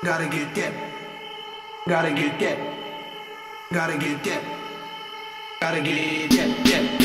Gotta get that. Gotta get that. Gotta get that. Gotta get that. that.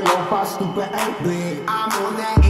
that low, stupid I'm on that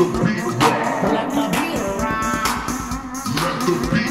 the beat rock. Let the beat rock. Let the beat